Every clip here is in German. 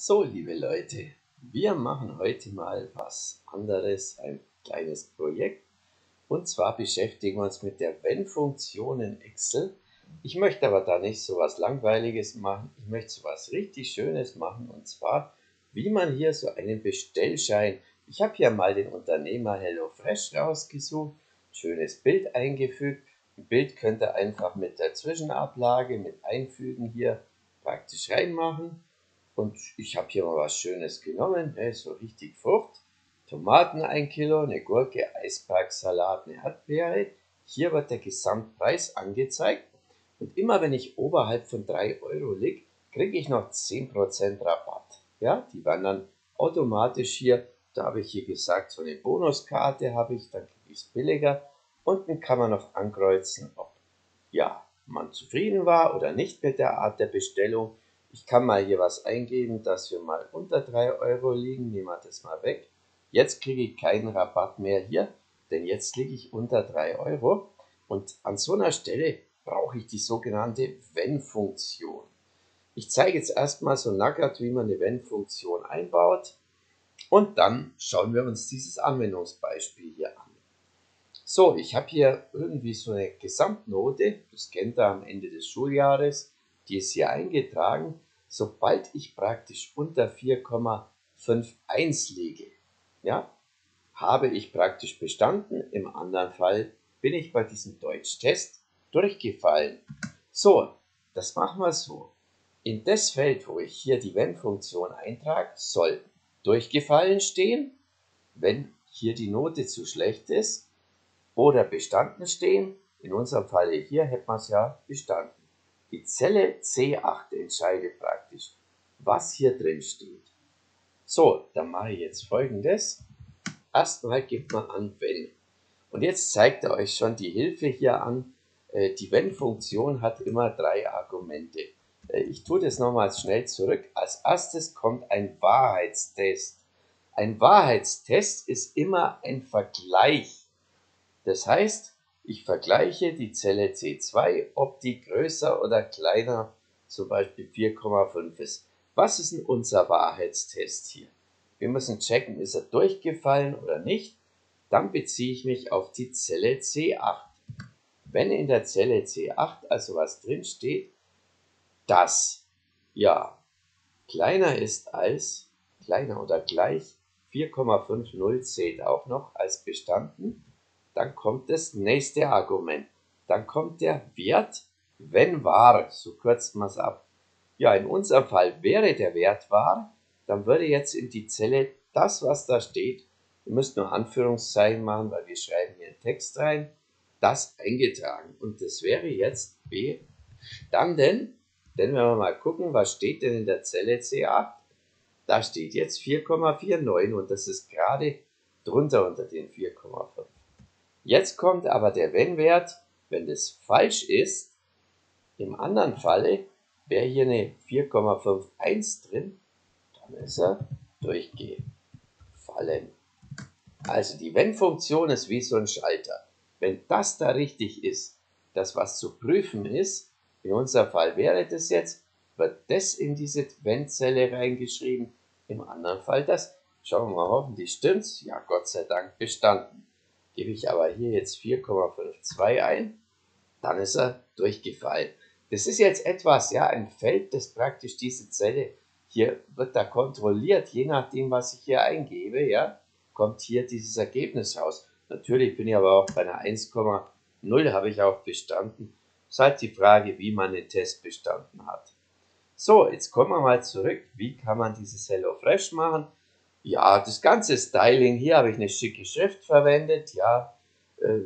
So, liebe Leute, wir machen heute mal was anderes, ein kleines Projekt. Und zwar beschäftigen wir uns mit der Wenn-Funktion in Excel. Ich möchte aber da nicht so was Langweiliges machen, ich möchte so was richtig Schönes machen. Und zwar, wie man hier so einen Bestellschein, ich habe hier mal den Unternehmer HelloFresh rausgesucht, schönes Bild eingefügt. Ein Bild könnt ihr einfach mit der Zwischenablage, mit Einfügen hier praktisch reinmachen. Und ich habe hier mal was Schönes genommen, ne, so richtig Frucht. Tomaten 1 Kilo, eine Gurke, Eisbergsalat, eine Erdbeere. Hier wird der Gesamtpreis angezeigt. Und immer wenn ich oberhalb von 3 Euro liege, kriege ich noch 10% Rabatt. Ja, die werden dann automatisch hier, da habe ich hier gesagt, so eine Bonuskarte habe ich, dann kriege ich es billiger. Unten kann man noch ankreuzen, ob ja, man zufrieden war oder nicht mit der Art der Bestellung. Ich kann mal hier was eingeben, dass wir mal unter 3 Euro liegen. Nehmen wir das mal weg. Jetzt kriege ich keinen Rabatt mehr hier, denn jetzt liege ich unter 3 Euro. Und an so einer Stelle brauche ich die sogenannte Wenn-Funktion. Ich zeige jetzt erstmal so nackert, wie man eine Wenn-Funktion einbaut. Und dann schauen wir uns dieses Anwendungsbeispiel hier an. So, ich habe hier irgendwie so eine Gesamtnote, das kennt ihr am Ende des Schuljahres die ist hier eingetragen, sobald ich praktisch unter 4,51 liege, ja, habe ich praktisch bestanden, im anderen Fall bin ich bei diesem Deutschtest durchgefallen. So, das machen wir so. In das Feld, wo ich hier die Wenn-Funktion eintrage, soll durchgefallen stehen, wenn hier die Note zu schlecht ist, oder bestanden stehen. In unserem Fall hier hätten wir es ja bestanden. Die Zelle C8 entscheidet praktisch, was hier drin steht. So, dann mache ich jetzt folgendes. Erstmal gibt man an wenn. Und jetzt zeigt er euch schon die Hilfe hier an. Äh, die wenn-Funktion hat immer drei Argumente. Äh, ich tue das nochmals schnell zurück. Als erstes kommt ein Wahrheitstest. Ein Wahrheitstest ist immer ein Vergleich. Das heißt, ich vergleiche die Zelle C2, ob die größer oder kleiner, zum Beispiel 4,5 ist. Was ist denn unser Wahrheitstest hier? Wir müssen checken, ist er durchgefallen oder nicht. Dann beziehe ich mich auf die Zelle C8. Wenn in der Zelle C8 also was drin steht, das ja kleiner ist als kleiner oder gleich 4,50 zählt auch noch als bestanden, dann kommt das nächste Argument. Dann kommt der Wert, wenn wahr, so kürzt man es ab. Ja, in unserem Fall wäre der Wert wahr, dann würde jetzt in die Zelle das, was da steht, ihr müsst nur Anführungszeichen machen, weil wir schreiben hier einen Text rein, das eingetragen. Und das wäre jetzt bestanden, denn wenn wir mal gucken, was steht denn in der Zelle C8? Da steht jetzt 4,49 und das ist gerade drunter unter den 4,5. Jetzt kommt aber der Wenn-Wert, wenn das falsch ist, im anderen Falle wäre hier eine 4,51 drin, dann ist er durchgefallen. Also die Wenn-Funktion ist wie so ein Schalter. Wenn das da richtig ist, das was zu prüfen ist, in unserem Fall wäre das jetzt, wird das in diese Wenn-Zelle reingeschrieben, im anderen Fall das. Schauen wir mal, hoffentlich stimmt's. Ja, Gott sei Dank bestanden. Gebe ich aber hier jetzt 4,52 ein, dann ist er durchgefallen. Das ist jetzt etwas, ja, ein Feld, das praktisch diese Zelle, hier wird da kontrolliert, je nachdem, was ich hier eingebe, ja, kommt hier dieses Ergebnis raus. Natürlich bin ich aber auch bei einer 1,0 habe ich auch bestanden. Das ist halt die Frage, wie man den Test bestanden hat. So, jetzt kommen wir mal zurück. Wie kann man dieses HelloFresh machen? Ja, das ganze Styling, hier habe ich eine schicke Schrift verwendet, ja, äh,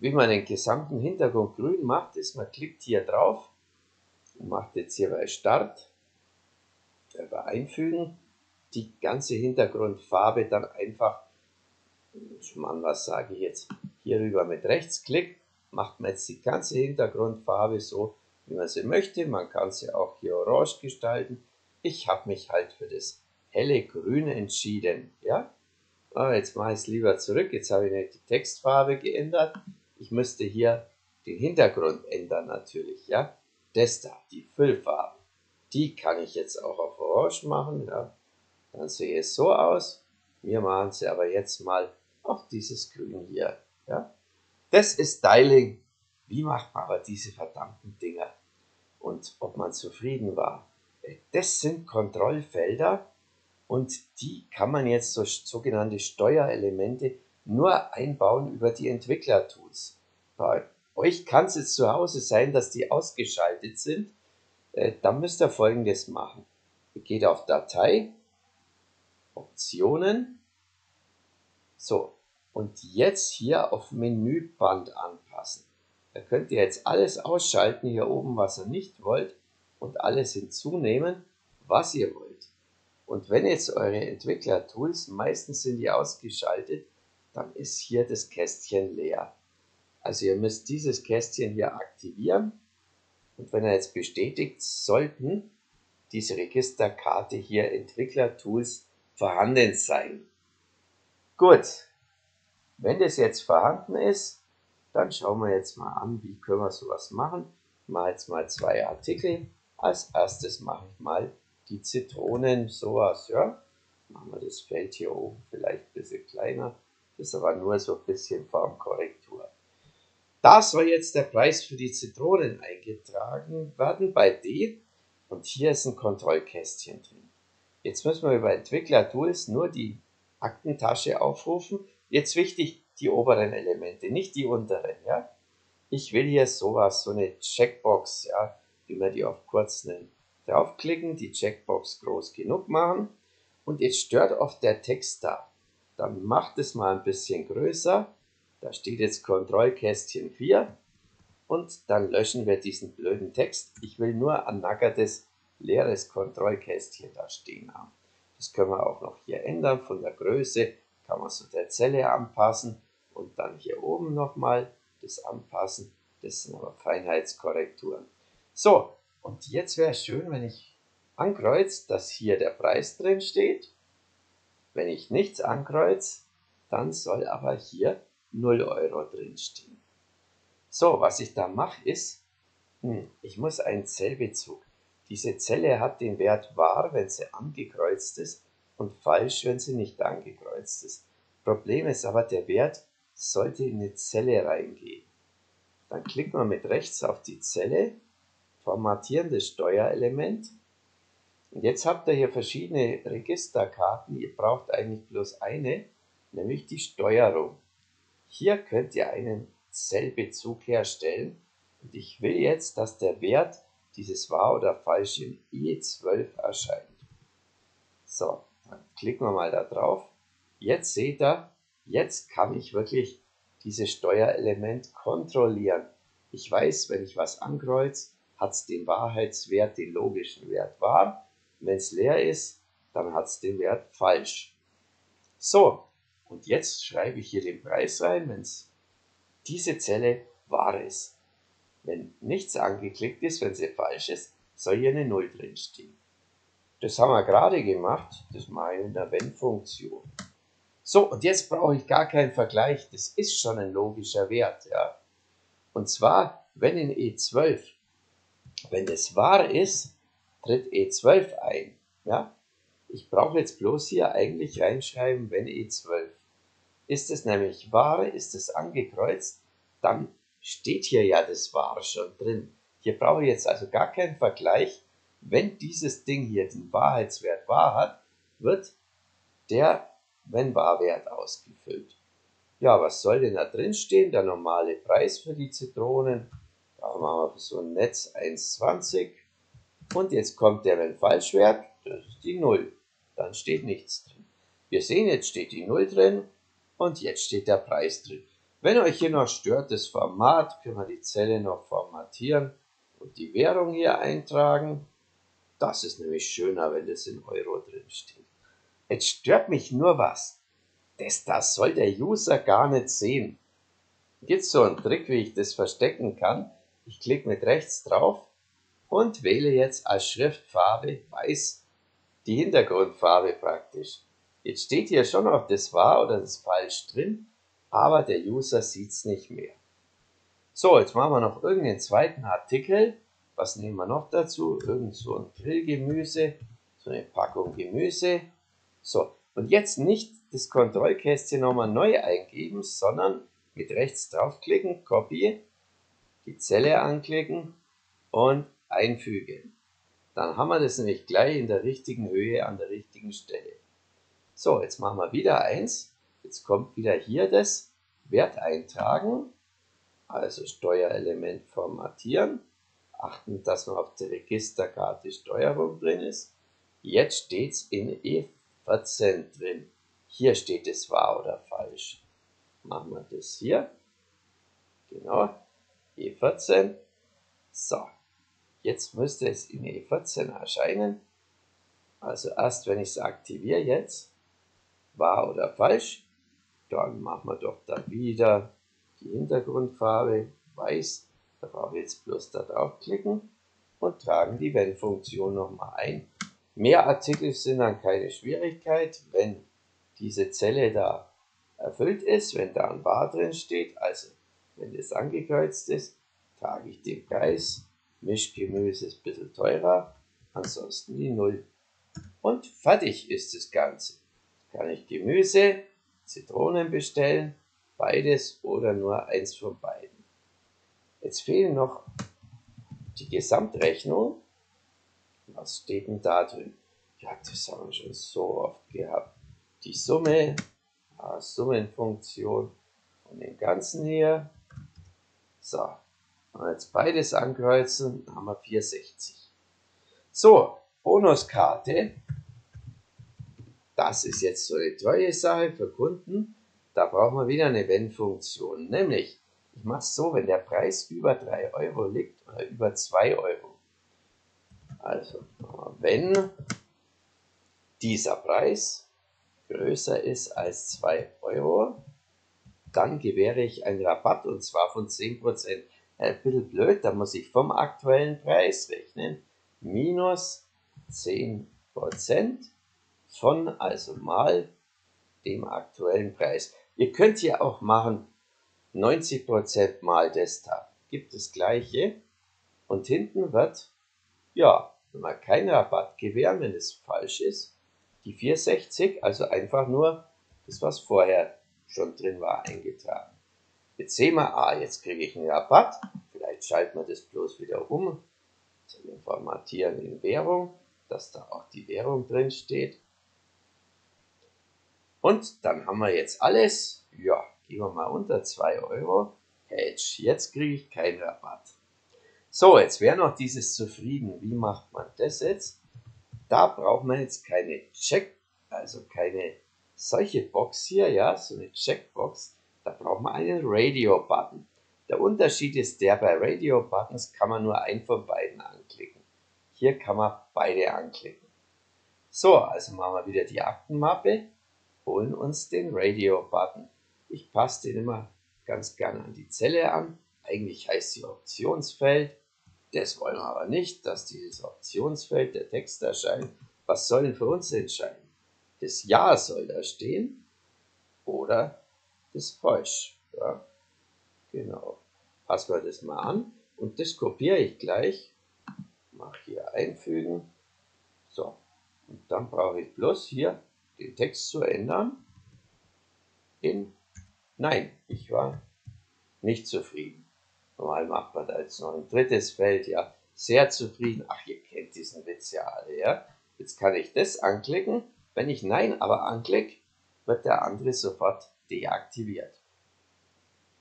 wie man den gesamten Hintergrund grün macht, ist, man klickt hier drauf macht jetzt hier bei Start, bei Einfügen, die ganze Hintergrundfarbe dann einfach, Mann, was sage ich jetzt, hier rüber mit Rechtsklick, macht man jetzt die ganze Hintergrundfarbe so, wie man sie möchte. Man kann sie auch hier orange gestalten. Ich habe mich halt für das helle Grün entschieden. Ja? Ah, jetzt mache ich es lieber zurück. Jetzt habe ich nicht die Textfarbe geändert. Ich müsste hier den Hintergrund ändern natürlich. Ja? Das da, die Füllfarbe. Die kann ich jetzt auch auf Orange machen. Ja. Dann sehe es so aus. Wir machen sie aber jetzt mal auf dieses Grün hier. Ja. Das ist Styling. Wie macht man aber diese verdammten Dinger? Und ob man zufrieden war. Äh, das sind Kontrollfelder und die kann man jetzt durch sogenannte Steuerelemente nur einbauen über die Entwickler-Tools. Bei euch kann es jetzt zu Hause sein, dass die ausgeschaltet sind. Äh, dann müsst ihr folgendes machen. Ihr geht auf Datei, Optionen, so, und jetzt hier auf Menüband anpassen. Da könnt ihr jetzt alles ausschalten hier oben, was ihr nicht wollt und alles hinzunehmen, was ihr wollt. Und wenn jetzt eure Entwickler-Tools, meistens sind die ausgeschaltet, dann ist hier das Kästchen leer. Also ihr müsst dieses Kästchen hier aktivieren und wenn er jetzt bestätigt, sollten diese Registerkarte hier Entwickler-Tools vorhanden sein. Gut, wenn das jetzt vorhanden ist, dann schauen wir jetzt mal an, wie können wir sowas machen. Mache jetzt mal zwei Artikel. Als erstes mache ich mal die Zitronen, sowas, ja. Machen wir das Feld hier oben vielleicht ein bisschen kleiner. Das ist aber nur so ein bisschen Formkorrektur. Das war jetzt der Preis für die Zitronen eingetragen werden bei D. Und hier ist ein Kontrollkästchen drin. Jetzt müssen wir über Entwickler-Tools nur die Aktentasche aufrufen. Jetzt wichtig, die oberen Elemente, nicht die unteren, ja. Ich will hier sowas, so eine Checkbox, ja, wie man die auf kurz nennt. Draufklicken, die Checkbox groß genug machen und jetzt stört oft der Text da. Dann macht es mal ein bisschen größer. Da steht jetzt Kontrollkästchen 4 und dann löschen wir diesen blöden Text. Ich will nur ein nackertes, leeres Kontrollkästchen da stehen haben. Das können wir auch noch hier ändern von der Größe, kann man so der Zelle anpassen und dann hier oben nochmal das anpassen. Das sind aber Feinheitskorrekturen. So, und jetzt wäre es schön, wenn ich ankreuze, dass hier der Preis drin steht. Wenn ich nichts ankreuze, dann soll aber hier 0 Euro drin stehen. So, was ich da mache ist, hm, ich muss einen Zellbezug. Diese Zelle hat den Wert wahr, wenn sie angekreuzt ist und falsch, wenn sie nicht angekreuzt ist. Problem ist aber, der Wert sollte in eine Zelle reingehen. Dann klickt man mit rechts auf die Zelle Formatieren Steuerelement. Und jetzt habt ihr hier verschiedene Registerkarten. Ihr braucht eigentlich bloß eine, nämlich die Steuerung. Hier könnt ihr einen Zellbezug herstellen. Und ich will jetzt, dass der Wert dieses wahr oder falsch in E12 erscheint. So, dann klicken wir mal da drauf. Jetzt seht ihr, jetzt kann ich wirklich dieses Steuerelement kontrollieren. Ich weiß, wenn ich was ankreuze, hat es den Wahrheitswert, den logischen Wert wahr. Wenn es leer ist, dann hat es den Wert falsch. So, und jetzt schreibe ich hier den Preis rein, wenn diese Zelle wahr ist. Wenn nichts angeklickt ist, wenn sie falsch ist, soll hier eine 0 drin stehen. Das haben wir gerade gemacht, das mache ich in der Wenn-Funktion. So, und jetzt brauche ich gar keinen Vergleich, das ist schon ein logischer Wert. Ja. Und zwar, wenn in E12 wenn das wahr ist, tritt E12 ein. Ja? Ich brauche jetzt bloß hier eigentlich reinschreiben, wenn E12. Ist es nämlich wahr, ist es angekreuzt, dann steht hier ja das wahr schon drin. Hier brauche ich jetzt also gar keinen Vergleich. Wenn dieses Ding hier den Wahrheitswert wahr hat, wird der wenn Wahrwert ausgefüllt. Ja, was soll denn da drin stehen? Der normale Preis für die Zitronen, machen wir so ein Netz 1,20. Und jetzt kommt der, wenn Falschwert, das ist die 0. Dann steht nichts drin. Wir sehen, jetzt steht die 0 drin und jetzt steht der Preis drin. Wenn euch hier noch stört das Format, können wir die Zelle noch formatieren und die Währung hier eintragen. Das ist nämlich schöner, wenn das in Euro drin steht. Jetzt stört mich nur was. Das, das soll der User gar nicht sehen. Gibt so einen Trick, wie ich das verstecken kann. Ich klicke mit rechts drauf und wähle jetzt als Schriftfarbe weiß die Hintergrundfarbe praktisch. Jetzt steht hier schon noch das wahr oder das falsch drin, aber der User sieht es nicht mehr. So, jetzt machen wir noch irgendeinen zweiten Artikel Was nehmen wir noch dazu? Irgend so ein Grillgemüse, so eine Packung Gemüse. So, und jetzt nicht das Kontrollkästchen nochmal neu eingeben, sondern mit rechts draufklicken, Copy, die Zelle anklicken und einfügen. Dann haben wir das nämlich gleich in der richtigen Höhe an der richtigen Stelle. So, jetzt machen wir wieder eins. Jetzt kommt wieder hier das Wert eintragen, also Steuerelement formatieren. Achten, dass man auf der Registerkarte Steuerung drin ist. Jetzt steht es in E14 drin. Hier steht es wahr oder falsch. Machen wir das hier. Genau. E14. So. Jetzt müsste es in E14 erscheinen. Also erst wenn ich es aktiviere jetzt, wahr oder falsch, dann machen wir doch da wieder die Hintergrundfarbe weiß. Da brauche ich jetzt bloß da draufklicken und tragen die Wenn-Funktion nochmal ein. Mehr Artikel sind dann keine Schwierigkeit, wenn diese Zelle da erfüllt ist, wenn da ein Bar drin steht, also wenn das angekreuzt ist, trage ich den Preis. Mischgemüse ist ein bisschen teurer, ansonsten die Null. Und fertig ist das Ganze. Kann ich Gemüse, Zitronen bestellen, beides oder nur eins von beiden. Jetzt fehlen noch die Gesamtrechnung. Was steht denn da drin? Ja, das haben wir schon so oft gehabt. Die Summe, Summenfunktion von dem Ganzen hier. So, wenn wir jetzt beides ankreuzen, haben wir 460. So, Bonuskarte das ist jetzt so eine treue Sache für Kunden. Da brauchen wir wieder eine Wenn-Funktion. Nämlich, ich mache es so, wenn der Preis über 3 Euro liegt oder über 2 Euro. Also, wenn dieser Preis größer ist als 2 Euro, dann gewähre ich einen Rabatt und zwar von 10%. Ein bisschen blöd, da muss ich vom aktuellen Preis rechnen. Minus 10% von, also mal dem aktuellen Preis. Ihr könnt hier auch machen 90% mal Desktop. Gibt das gleiche. Und hinten wird, ja, wenn wir keinen Rabatt gewähren, wenn es falsch ist, die 460, also einfach nur das, was vorher schon drin war, eingetragen. Jetzt sehen wir, ah, jetzt kriege ich einen Rabatt. Vielleicht schalten wir das bloß wieder um. Formatieren in Währung, dass da auch die Währung drin steht. Und dann haben wir jetzt alles. Ja, gehen wir mal unter 2 Euro. Hedge. Jetzt kriege ich keinen Rabatt. So, jetzt wäre noch dieses Zufrieden. Wie macht man das jetzt? Da braucht man jetzt keine Check, also keine solche Box hier, ja, so eine Checkbox. Da braucht man einen Radio-Button. Der Unterschied ist der, bei Radio-Buttons kann man nur einen von beiden anklicken. Hier kann man beide anklicken. So, also machen wir wieder die Aktenmappe holen uns den Radio-Button. Ich passe den immer ganz gerne an die Zelle an. Eigentlich heißt sie Optionsfeld. Das wollen wir aber nicht, dass dieses Optionsfeld der Text erscheint. Was soll denn für uns entscheiden? Das Ja soll da stehen oder das Falsch. Ja, genau. Passen wir das mal an und das kopiere ich gleich. Mache hier einfügen. So, und dann brauche ich bloß hier den Text zu ändern in Nein, ich war nicht zufrieden. Normal macht man da jetzt noch ein drittes Feld, ja, sehr zufrieden. Ach, ihr kennt diesen Witz ja alle, ja. Jetzt kann ich das anklicken. Wenn ich Nein aber anklicke, wird der andere sofort deaktiviert.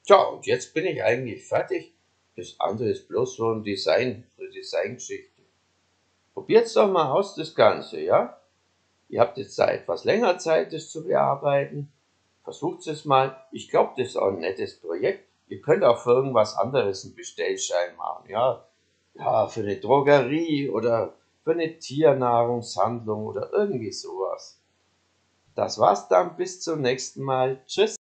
Tja, und jetzt bin ich eigentlich fertig. Das andere ist bloß so ein Design, so eine Designgeschichte. Probiert's doch mal aus, das Ganze, ja? Ihr habt jetzt da etwas länger Zeit, das zu bearbeiten. Versucht es mal. Ich glaube, das ist auch ein nettes Projekt. Ihr könnt auch für irgendwas anderes einen Bestellschein machen. Ja, ja für eine Drogerie oder für eine Tiernahrungshandlung oder irgendwie sowas. Das war's dann. Bis zum nächsten Mal. Tschüss.